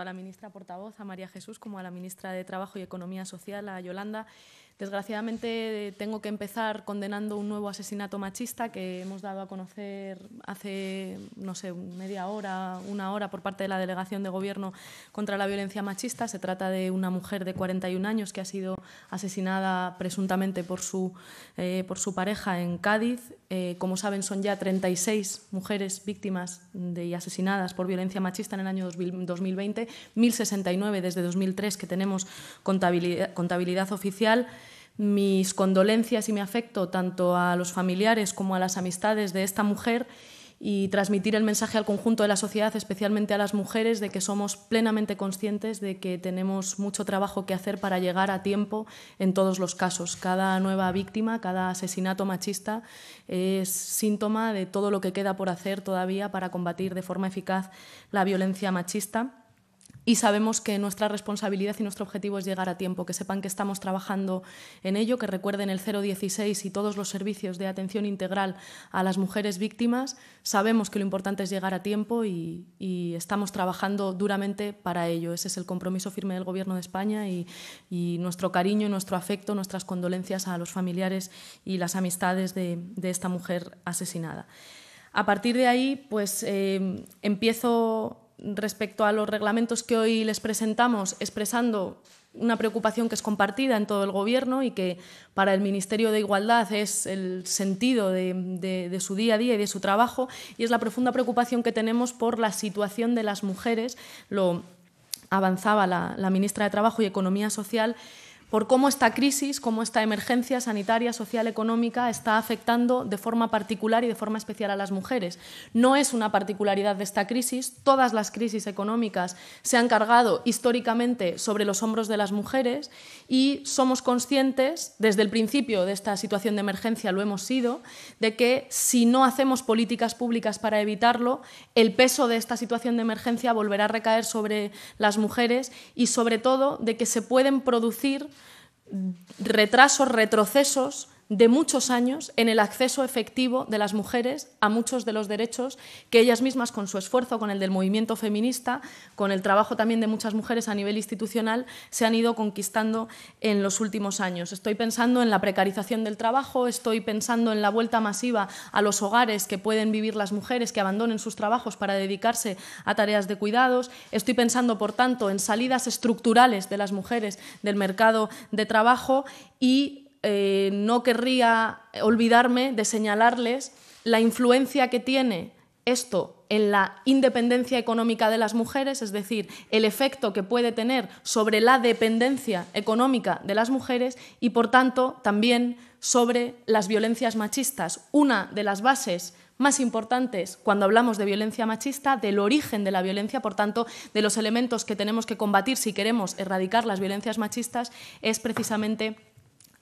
a la ministra portavoz, a María Jesús, como a la ministra de Trabajo y Economía Social, a Yolanda. Desgraciadamente tengo que empezar condenando un nuevo asesinato machista que hemos dado a conocer hace, no sé, media hora, una hora por parte de la Delegación de Gobierno contra la Violencia Machista. Se trata de una mujer de 41 años que ha sido asesinada presuntamente por su, eh, por su pareja en Cádiz. Eh, como saben, son ya 36 mujeres víctimas de, y asesinadas por violencia machista en el año 2020, 1.069 desde 2003 que tenemos contabilidad, contabilidad oficial mis condolencias y mi afecto tanto a los familiares como a las amistades de esta mujer y transmitir el mensaje al conjunto de la sociedad, especialmente a las mujeres, de que somos plenamente conscientes de que tenemos mucho trabajo que hacer para llegar a tiempo en todos los casos. Cada nueva víctima, cada asesinato machista es síntoma de todo lo que queda por hacer todavía para combatir de forma eficaz la violencia machista y sabemos que nuestra responsabilidad y nuestro objetivo es llegar a tiempo, que sepan que estamos trabajando en ello, que recuerden el 016 y todos los servicios de atención integral a las mujeres víctimas. Sabemos que lo importante es llegar a tiempo y, estamos trabajando duramente para ello. Ese es el compromiso firme del Gobierno de España y, nuestro cariño nuestro afecto, nuestras condolencias a los familiares y las amistades de, esta mujer asesinada. A partir de ahí, pues eh, empiezo respecto a los reglamentos que hoy les presentamos, expresando una preocupación que es compartida en todo el Gobierno y que para el Ministerio de Igualdad es el sentido de, su día a día y de su trabajo, y es la profunda preocupación que tenemos por la situación de las mujeres. Lo avanzaba la ministra de Trabajo y Economía Social por cómo esta crisis, cómo esta emergencia sanitaria, social, económica está afectando de forma particular y de forma especial a las mujeres. No es una particularidad de esta crisis, todas las crisis económicas se han cargado históricamente sobre los hombros de las mujeres y somos conscientes, desde el principio de esta situación de emergencia lo hemos sido, de que si no hacemos políticas públicas para evitarlo, el peso de esta situación de emergencia volverá a recaer sobre las mujeres y sobre todo de que se pueden producir retrasos, retrocesos de muchos años en el acceso efectivo de las mujeres a muchos de los derechos que ellas mismas, con su esfuerzo, con el del movimiento feminista, con el trabajo también de muchas mujeres a nivel institucional, se han ido conquistando en los últimos años. Estoy pensando en la precarización del trabajo, estoy pensando en la vuelta masiva a los hogares que pueden vivir las mujeres que abandonen sus trabajos para dedicarse a tareas de cuidados, estoy pensando, por tanto, en salidas estructurales de las mujeres del mercado de trabajo y eh, no querría olvidarme de señalarles la influencia que tiene esto en la independencia económica de las mujeres, es decir, el efecto que puede tener sobre la dependencia económica de las mujeres y, por tanto, también sobre las violencias machistas. Una de las bases más importantes cuando hablamos de violencia machista, del origen de la violencia, por tanto, de los elementos que tenemos que combatir si queremos erradicar las violencias machistas, es precisamente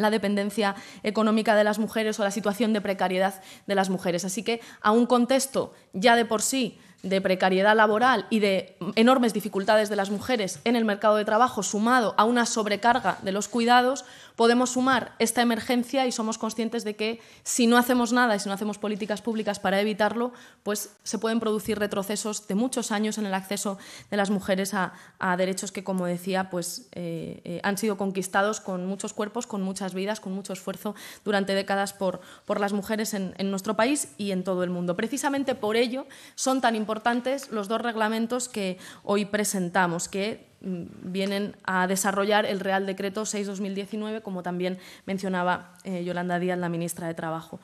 la dependencia económica de las mujeres o la situación de precariedad de las mujeres. Así que a un contexto ya de por sí de precariedad laboral y de enormes dificultades de las mujeres en el mercado de trabajo, sumado a una sobrecarga de los cuidados, podemos sumar esta emergencia y somos conscientes de que si no hacemos nada y si no hacemos políticas públicas para evitarlo, pues se pueden producir retrocesos de muchos años en el acceso de las mujeres a, derechos que, como decía, pues, eh, eh, han sido conquistados con muchos cuerpos, con muchas vidas, con mucho esfuerzo durante décadas por, por las mujeres en, en nuestro país y en todo el mundo. Precisamente por ello son tan importantes los dos reglamentos que hoy presentamos, que vienen a desarrollar el Real Decreto 6-2019, como también mencionaba eh, Yolanda Díaz, la ministra de Trabajo.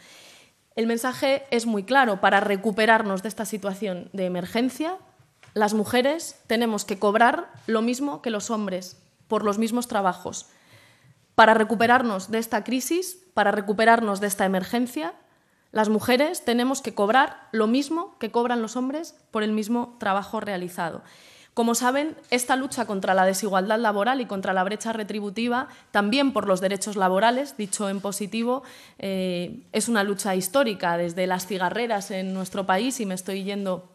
El mensaje es muy claro. Para recuperarnos de esta situación de emergencia, las mujeres tenemos que cobrar lo mismo que los hombres por los mismos trabajos. Para recuperarnos de esta crisis, para recuperarnos de esta emergencia, las mujeres tenemos que cobrar lo mismo que cobran los hombres por el mismo trabajo realizado. Como saben, esta lucha contra la desigualdad laboral y contra la brecha retributiva, también por los derechos laborales, dicho en positivo, eh, es una lucha histórica desde las cigarreras en nuestro país, y me estoy yendo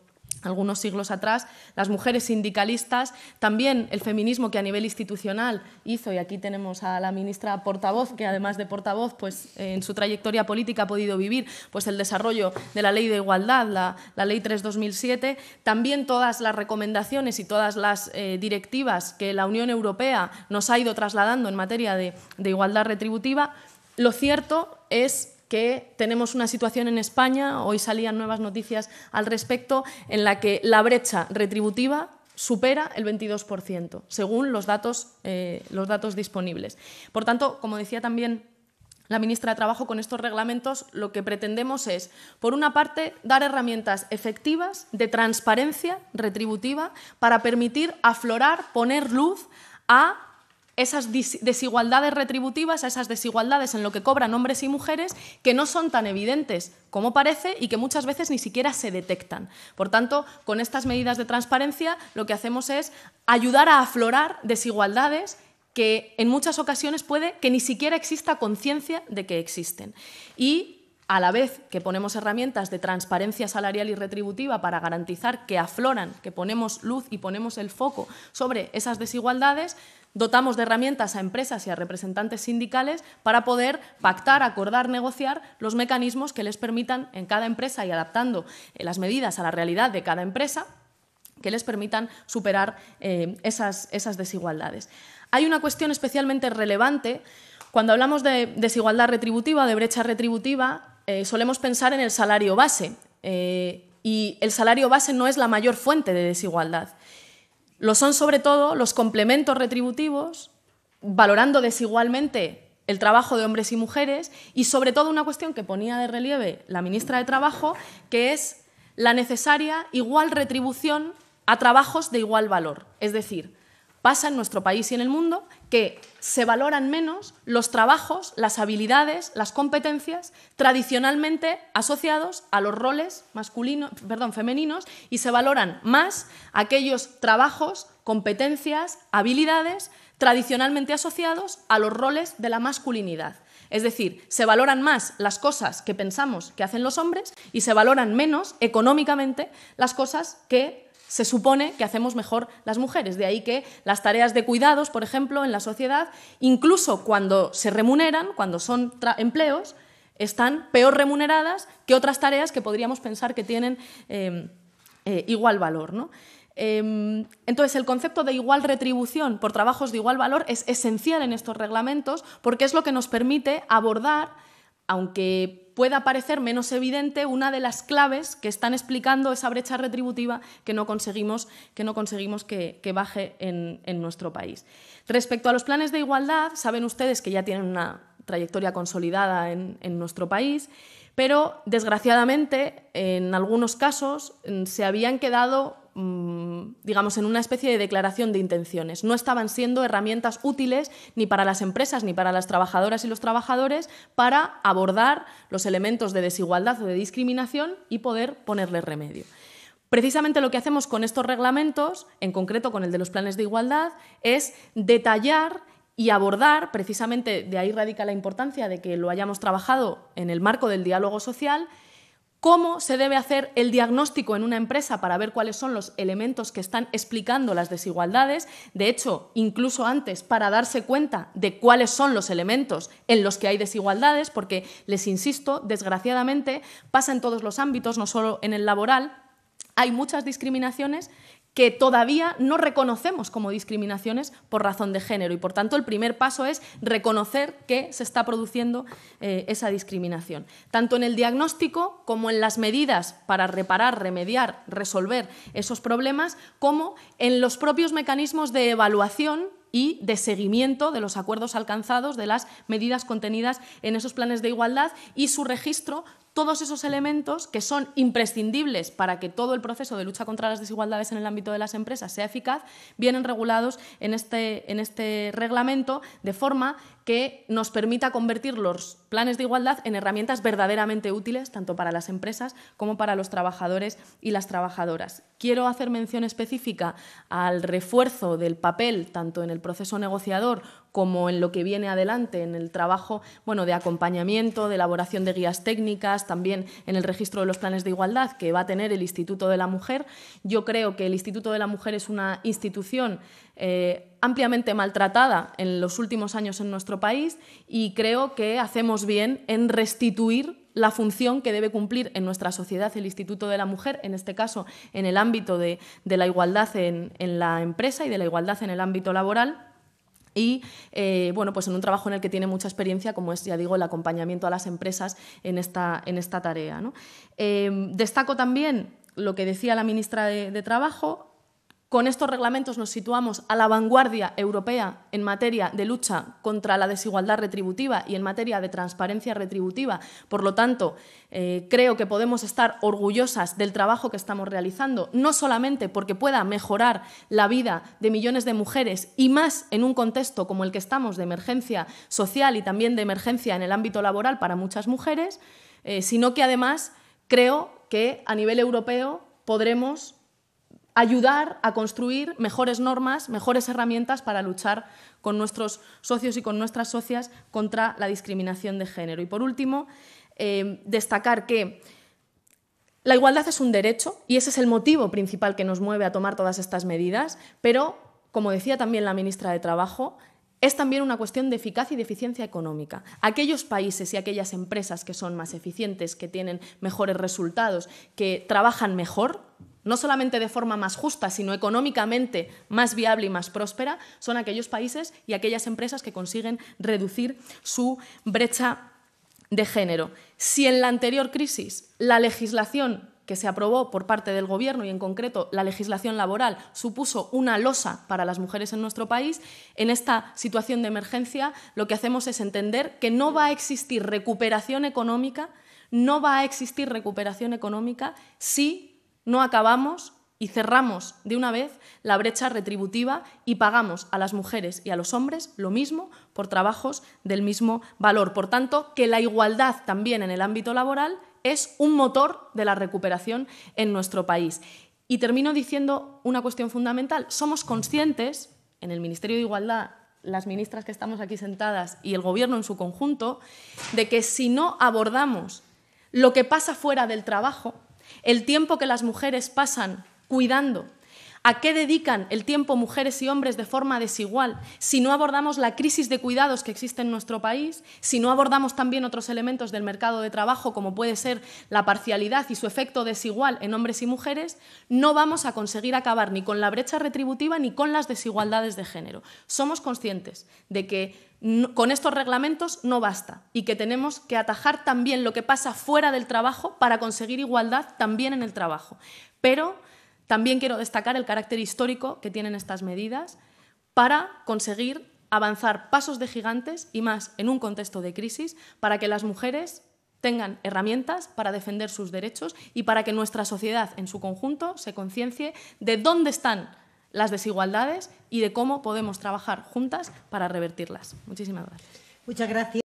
algunos siglos atrás, las mujeres sindicalistas, también el feminismo que a nivel institucional hizo, y aquí tenemos a la ministra portavoz, que además de portavoz, pues en su trayectoria política ha podido vivir pues, el desarrollo de la ley de igualdad, la, ley 3-2007, también todas las recomendaciones y todas las eh, directivas que la Unión Europea nos ha ido trasladando en materia de, de igualdad retributiva, lo cierto es que tenemos una situación en España, hoy salían nuevas noticias al respecto, en la que la brecha retributiva supera el 22%, según los datos, eh, los datos disponibles. Por tanto, como decía también la ministra de Trabajo, con estos reglamentos lo que pretendemos es, por una parte, dar herramientas efectivas de transparencia retributiva para permitir aflorar, poner luz a esas desigualdades retributivas, a esas desigualdades en lo que cobran hombres y mujeres que no son tan evidentes como parece y que muchas veces ni siquiera se detectan. Por tanto, con estas medidas de transparencia lo que hacemos es ayudar a aflorar desigualdades que en muchas ocasiones puede que ni siquiera exista conciencia de que existen. Y a la vez que ponemos herramientas de transparencia salarial y retributiva para garantizar que afloran, que ponemos luz y ponemos el foco sobre esas desigualdades, dotamos de herramientas a empresas y a representantes sindicales para poder pactar, acordar, negociar los mecanismos que les permitan en cada empresa y adaptando eh, las medidas a la realidad de cada empresa, que les permitan superar eh, esas, esas desigualdades. Hay una cuestión especialmente relevante. Cuando hablamos de desigualdad retributiva, de brecha retributiva, eh, solemos pensar en el salario base. y el salario base no es la mayor fuente de desigualdad. Lo son sobre todo los complementos retributivos, valorando desigualmente el trabajo de hombres y mujeres y sobre todo una cuestión que ponía de relieve la ministra de Trabajo, que es la necesaria igual retribución a trabajos de igual valor. Es decir, pasa en nuestro país y en el mundo que se valoran menos los trabajos, las habilidades, las competencias tradicionalmente asociados a los roles masculinos, perdón, femeninos y se valoran más aquellos trabajos, competencias, habilidades tradicionalmente asociados a los roles de la masculinidad. Es decir, se valoran más las cosas que pensamos que hacen los hombres y se valoran menos económicamente las cosas que se supone que hacemos mejor las mujeres. De ahí que las tareas de cuidados, por ejemplo, en la sociedad, incluso cuando se remuneran, cuando son empleos, están peor remuneradas que otras tareas que podríamos pensar que tienen em, eh, igual valor. Em, entonces, el concepto de igual retribución por trabajos de igual valor es esencial en estos reglamentos porque es lo que nos permite abordar, aunque pueda parecer menos evidente una de las claves que están explicando esa brecha retributiva que no conseguimos que, no conseguimos que, baje en, nuestro país. Respecto a los planes de igualdad, saben ustedes que ya tienen una trayectoria consolidada en, en nuestro país, pero desgraciadamente en algunos casos mm, se habían quedado digamos, en una especie de declaración de intenciones. No estaban siendo herramientas útiles ni para las empresas ni para las trabajadoras y los trabajadores para abordar los elementos de desigualdad o de discriminación y poder ponerle remedio. Precisamente lo que hacemos con estos reglamentos, en concreto con el de los planes de igualdad, es detallar y abordar, precisamente de ahí radica la importancia de que lo hayamos trabajado en el marco del diálogo social, cómo se debe hacer el diagnóstico en una empresa para ver cuáles son los elementos que están explicando las desigualdades, de hecho, incluso antes, para darse cuenta de cuáles son los elementos en los que hay desigualdades, porque, les insisto, desgraciadamente pasa en todos los ámbitos, no solo en el laboral, hay muchas discriminaciones que todavía no reconocemos como discriminaciones por razón de género. Y por tanto el primer paso es reconocer que se está produciendo eh, esa discriminación, tanto en el diagnóstico como en las medidas para reparar, remediar, resolver esos problemas, como en los propios mecanismos de evaluación y de seguimiento de los acuerdos alcanzados, de las medidas contenidas en esos planes de igualdad y su registro todos esos elementos que son imprescindibles para que todo el proceso de lucha contra las desigualdades en el ámbito de las empresas sea eficaz, vienen regulados en este, en este reglamento de forma que nos permita convertir los planes de igualdad en herramientas verdaderamente útiles tanto para las empresas como para los trabajadores y las trabajadoras. Quiero hacer mención específica al refuerzo del papel tanto en el proceso negociador como en lo que viene adelante, en el trabajo bueno, de acompañamiento, de elaboración de guías técnicas, también en el registro de los planes de igualdad que va a tener el Instituto de la Mujer. Yo creo que el Instituto de la Mujer es una institución eh, ampliamente maltratada en los últimos años en nuestro país y creo que hacemos bien en restituir la función que debe cumplir en nuestra sociedad el Instituto de la Mujer, en este caso en el ámbito de, la igualdad en la empresa y de la igualdad en el ámbito laboral y eh, bueno, pues en un trabajo en el que tiene mucha experiencia, como es, ya digo, el acompañamiento a las empresas en esta, en esta tarea. Eh, destaco también lo que decía la ministra de Trabajo, con estos reglamentos nos situamos a la vanguardia europea en materia de lucha contra la desigualdad retributiva y en materia de transparencia retributiva. Por lo tanto, eh, creo que podemos estar orgullosas del trabajo que estamos realizando, no solamente porque pueda mejorar la vida de millones de mujeres y más en un contexto como el que estamos de emergencia social y también de emergencia en el ámbito laboral para muchas mujeres, eh, sino que además creo que a nivel europeo podremos ayudar a construir mejores normas, mejores herramientas para luchar con nuestros socios y con nuestras socias contra la discriminación de género. Y por último, eh, destacar que la igualdad es un derecho y ese es el motivo principal que nos mueve a tomar todas estas medidas, pero, como decía también la ministra de Trabajo, es también una cuestión de eficacia y de eficiencia económica. Aquellos países y aquellas empresas que son más eficientes, que tienen mejores resultados, que trabajan mejor, no solamente de forma más justa, sino económicamente más viable y más próspera, son aquellos países y aquellas empresas que consiguen reducir su brecha de género. Si en la anterior crisis la legislación que se aprobó por parte del Gobierno y en concreto la legislación laboral supuso una losa para las mujeres en nuestro país, en esta situación de emergencia lo que hacemos es entender que no va a existir recuperación económica, no va a existir recuperación económica si no acabamos y cerramos de una vez la brecha retributiva y pagamos a las mujeres y a los hombres lo mismo por trabajos del mismo valor. Por tanto, que la igualdad también en el ámbito laboral es un motor de la recuperación en nuestro país. Y termino diciendo una cuestión fundamental. Somos conscientes, en el Ministerio de Igualdad, las ministras que estamos aquí sentadas y el Gobierno en su conjunto, de que si no abordamos lo que pasa fuera del trabajo, el tiempo que las mujeres pasan cuidando, ¿A qué dedican el tiempo mujeres y hombres de forma desigual? Si no abordamos la crisis de cuidados que existe en nuestro país, si no abordamos también otros elementos del mercado de trabajo, como puede ser la parcialidad y su efecto desigual en hombres y mujeres, no vamos a conseguir acabar ni con la brecha retributiva ni con las desigualdades de género. Somos conscientes de que con estos reglamentos no basta y que tenemos que atajar también lo que pasa fuera del trabajo para conseguir igualdad también en el trabajo. Pero también quiero destacar el carácter histórico que tienen estas medidas para conseguir avanzar pasos de gigantes y más en un contexto de crisis para que las mujeres tengan herramientas para defender sus derechos y para que nuestra sociedad en su conjunto se conciencie de dónde están las desigualdades y de cómo podemos trabajar juntas para revertirlas. Muchísimas gracias. Muchas gracias.